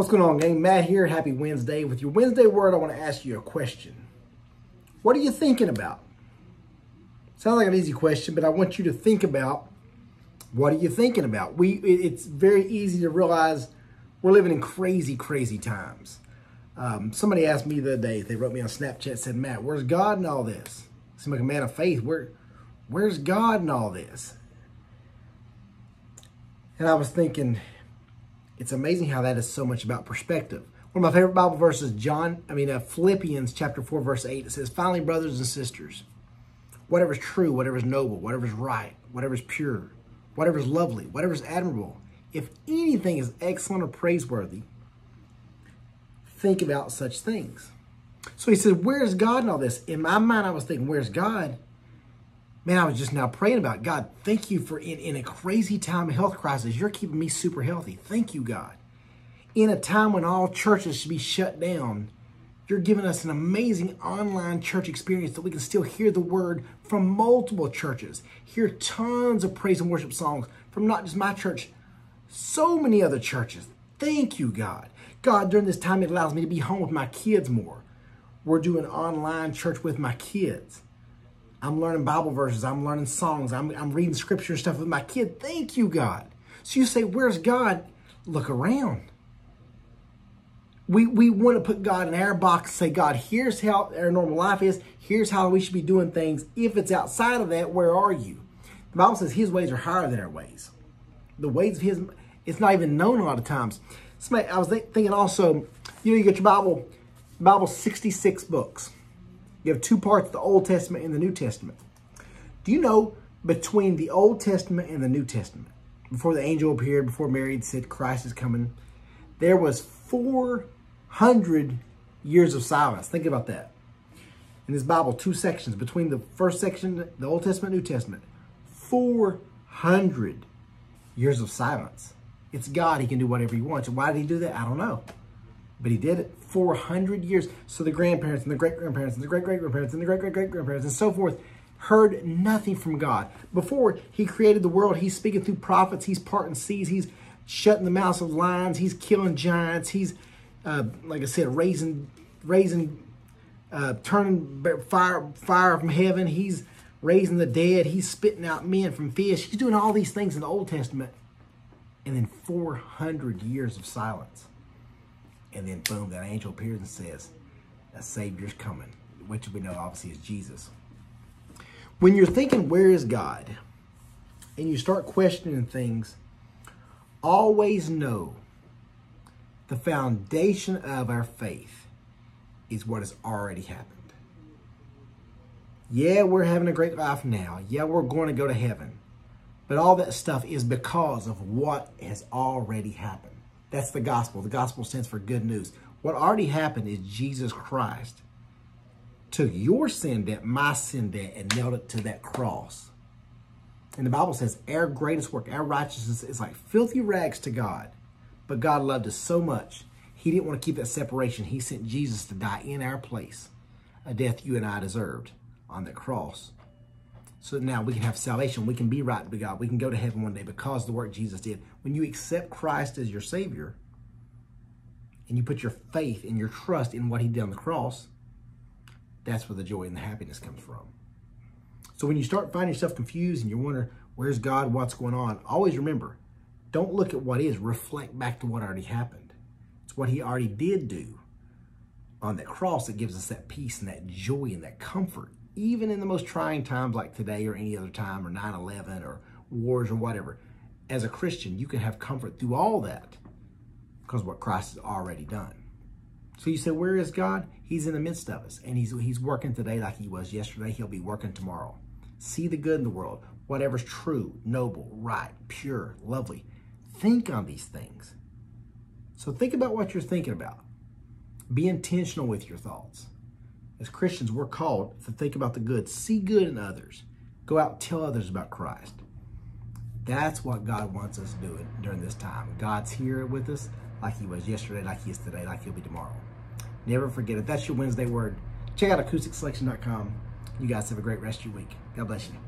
What's going on, gang? Matt here. Happy Wednesday. With your Wednesday word, I want to ask you a question. What are you thinking about? Sounds like an easy question, but I want you to think about what are you thinking about? We it's very easy to realize we're living in crazy, crazy times. Um, somebody asked me the other day, they wrote me on Snapchat, said, Matt, where's God in all this? Seem like a man of faith. Where, where's God in all this? And I was thinking, it's amazing how that is so much about perspective. One of my favorite Bible verses, John, I mean, uh, Philippians chapter 4, verse 8, it says, Finally, brothers and sisters, whatever is true, whatever is noble, whatever is right, whatever is pure, whatever is lovely, whatever is admirable, if anything is excellent or praiseworthy, think about such things. So he said, Where's God in all this? In my mind, I was thinking, Where's God? Man, I was just now praying about God. Thank you for in, in a crazy time of health crisis, you're keeping me super healthy. Thank you, God. In a time when all churches should be shut down, you're giving us an amazing online church experience that we can still hear the word from multiple churches, hear tons of praise and worship songs from not just my church, so many other churches. Thank you, God. God, during this time, it allows me to be home with my kids more. We're doing online church with my kids. I'm learning Bible verses. I'm learning songs. I'm, I'm reading scripture and stuff with my kid. Thank you, God. So you say, Where's God? Look around. We, we want to put God in our box, and say, God, here's how our normal life is. Here's how we should be doing things. If it's outside of that, where are you? The Bible says his ways are higher than our ways. The ways of his, it's not even known a lot of times. Somebody, I was thinking also, you know, you get your Bible, Bible 66 books. You have two parts, the Old Testament and the New Testament. Do you know between the Old Testament and the New Testament, before the angel appeared, before Mary said Christ is coming, there was 400 years of silence. Think about that. In this Bible, two sections, between the first section, the Old Testament, New Testament, 400 years of silence. It's God. He can do whatever he wants. Why did he do that? I don't know. But he did it 400 years. So the grandparents and the great-grandparents and the great-great-grandparents and the great-great-great-grandparents and so forth heard nothing from God. Before he created the world, he's speaking through prophets. He's parting seas. He's shutting the mouths of lions. He's killing giants. He's, uh, like I said, raising, raising, uh, turning fire, fire from heaven. He's raising the dead. He's spitting out men from fish. He's doing all these things in the Old Testament. And then 400 years of silence. And then boom, that angel appears and says, a Savior's coming, which we know obviously is Jesus. When you're thinking, where is God? And you start questioning things, always know the foundation of our faith is what has already happened. Yeah, we're having a great life now. Yeah, we're going to go to heaven. But all that stuff is because of what has already happened. That's the gospel. The gospel stands for good news. What already happened is Jesus Christ took your sin debt, my sin debt, and nailed it to that cross. And the Bible says our greatest work, our righteousness is like filthy rags to God. But God loved us so much, he didn't want to keep that separation. He sent Jesus to die in our place, a death you and I deserved on the cross. So now we can have salvation. We can be right with God. We can go to heaven one day because the work Jesus did. When you accept Christ as your Savior and you put your faith and your trust in what He did on the cross, that's where the joy and the happiness comes from. So when you start finding yourself confused and you're wondering, where's God? What's going on? Always remember, don't look at what is. Reflect back to what already happened. It's what He already did do on that cross that gives us that peace and that joy and that comfort even in the most trying times like today or any other time or 9-11 or wars or whatever, as a Christian, you can have comfort through all that because what Christ has already done. So you say, where is God? He's in the midst of us. And he's, he's working today like he was yesterday. He'll be working tomorrow. See the good in the world. Whatever's true, noble, right, pure, lovely. Think on these things. So think about what you're thinking about. Be intentional with your thoughts. As Christians, we're called to think about the good, see good in others, go out tell others about Christ. That's what God wants us doing during this time. God's here with us like he was yesterday, like he is today, like he'll be tomorrow. Never forget it. That's your Wednesday word. Check out acousticselection.com. You guys have a great rest of your week. God bless you.